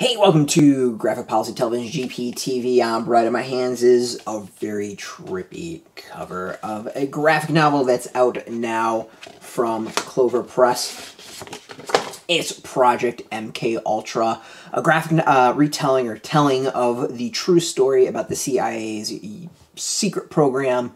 Hey, welcome to Graphic Policy Television GPTV. I'm Brett. In my hands is a very trippy cover of a graphic novel that's out now from Clover Press. It's Project MK Ultra, a graphic uh, retelling or telling of the true story about the CIA's secret program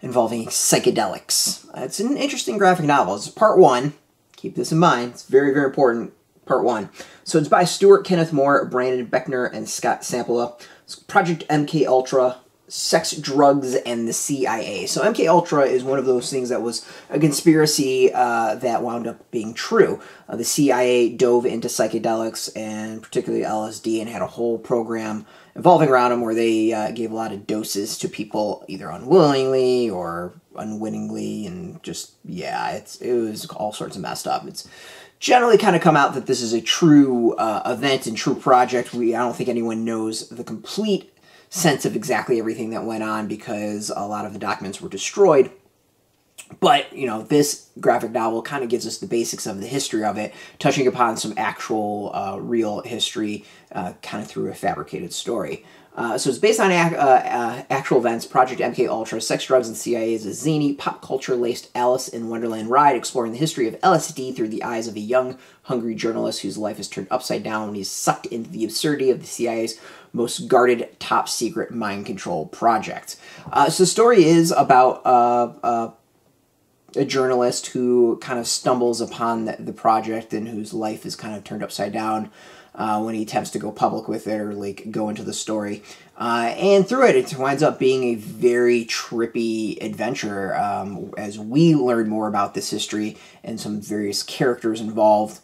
involving psychedelics. It's an interesting graphic novel. It's part one. Keep this in mind. It's very, very important part one. So it's by Stewart Kenneth Moore, Brandon Beckner, and Scott Sampila. It's Project MK Ultra, sex, drugs, and the CIA. So MK Ultra is one of those things that was a conspiracy uh, that wound up being true. Uh, the CIA dove into psychedelics and particularly LSD and had a whole program involving around them where they uh, gave a lot of doses to people either unwillingly or unwittingly and just yeah it's it was all sorts of messed up it's generally kind of come out that this is a true uh, event and true project. We I don't think anyone knows the complete sense of exactly everything that went on because a lot of the documents were destroyed. But, you know, this graphic novel kind of gives us the basics of the history of it, touching upon some actual uh, real history uh, kind of through a fabricated story. Uh, so it's based on ac- uh, uh, actual events. Project MK Ultra, Sex, Drugs, and CIA is a zany, pop culture-laced Alice in Wonderland ride exploring the history of LSD through the eyes of a young, hungry journalist whose life is turned upside down when he's sucked into the absurdity of the CIA's most guarded, top-secret mind control project. Uh, so the story is about uh, uh, a journalist who kind of stumbles upon the, the project and whose life is kind of turned upside down uh, when he attempts to go public with it or like go into the story. Uh, and through it, it winds up being a very trippy adventure um, as we learn more about this history and some various characters involved.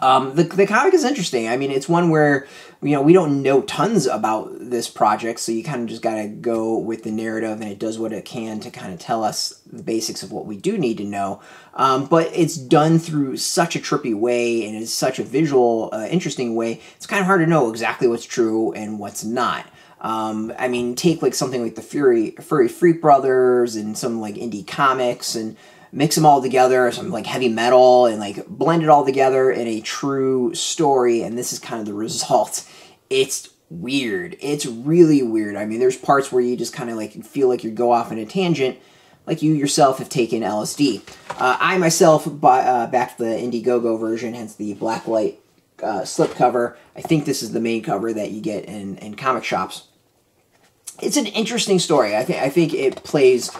Um, the, the comic is interesting. I mean, it's one where you know we don't know tons about this project, so you kind of just got to go with the narrative, and it does what it can to kind of tell us the basics of what we do need to know. Um, but it's done through such a trippy way, and it's such a visual, uh, interesting way. It's kind of hard to know exactly what's true and what's not. Um, I mean, take like something like the Fury Furry Freak Brothers and some like indie comics and mix them all together, some like heavy metal, and like blend it all together in a true story. And this is kind of the result. It's weird. It's really weird. I mean, there's parts where you just kind of like feel like you go off in a tangent, like you yourself have taken LSD. Uh, I myself by, uh, backed the Indiegogo version, hence the black light uh, slipcover. I think this is the main cover that you get in, in comic shops. It's an interesting story. I think I think it plays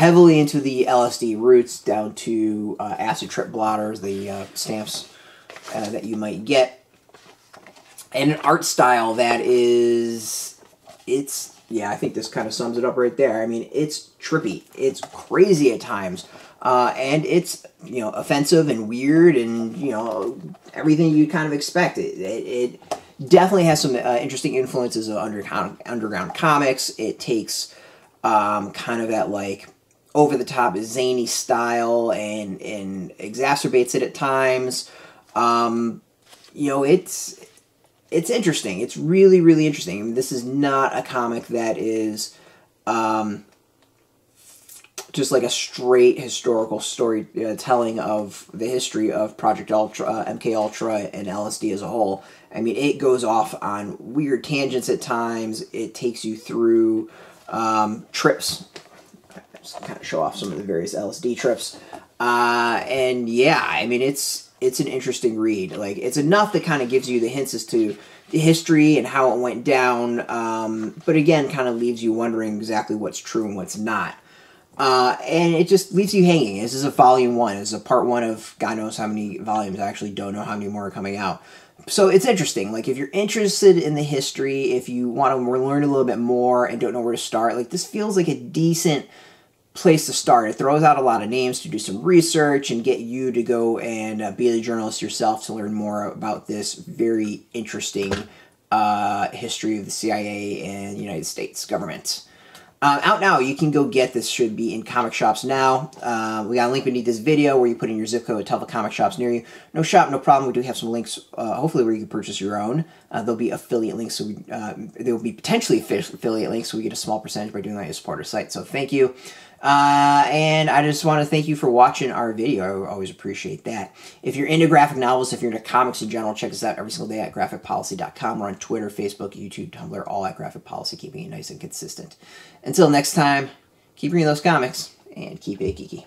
heavily into the LSD roots down to uh, acid trip blotters, the uh, stamps uh, that you might get, and an art style that is, it's, yeah, I think this kind of sums it up right there. I mean, it's trippy, it's crazy at times. Uh, and it's you know offensive and weird and you know everything you kind of expect. It, it, it definitely has some uh, interesting influences of underground underground comics. It takes um, kind of that like over the top zany style and and exacerbates it at times. Um, you know, it's it's interesting. It's really really interesting. I mean, this is not a comic that is um, just like a straight historical story uh, telling of the history of Project Ultra, uh, MK Ultra, and LSD as a whole. I mean, it goes off on weird tangents at times. It takes you through um, trips just kind of show off some of the various LSD trips. Uh, and yeah, I mean it's it's an interesting read. Like it's enough that kind of gives you the hints as to the history and how it went down. Um, but again, kind of leaves you wondering exactly what's true and what's not. Uh, and it just leaves you hanging. This is a volume one. This is a part one of God knows how many volumes. I actually don't know how many more are coming out. So it's interesting. Like if you're interested in the history, if you want to learn a little bit more and don't know where to start, like this feels like a decent place to start. It throws out a lot of names to do some research and get you to go and uh, be a journalist yourself to learn more about this very interesting uh, history of the CIA and United States government. Uh, out now, you can go get this. Should be in comic shops now. Uh, we got a link beneath this video where you put in your zip code. Tell the comic shops near you. No shop, no problem. We do have some links, uh, hopefully, where you can purchase your own. Uh, there'll be affiliate links, so we, there will be potentially affiliate links, so we get a small percentage by doing that to support our site. So thank you. Uh, and I just want to thank you for watching our video. I always appreciate that. If you're into graphic novels, if you're into comics in general, check us out every single day at graphicpolicy.com. We're on Twitter, Facebook, YouTube, Tumblr, all at Graphic Policy, keeping it nice and consistent. Until next time, keep reading those comics and keep it geeky.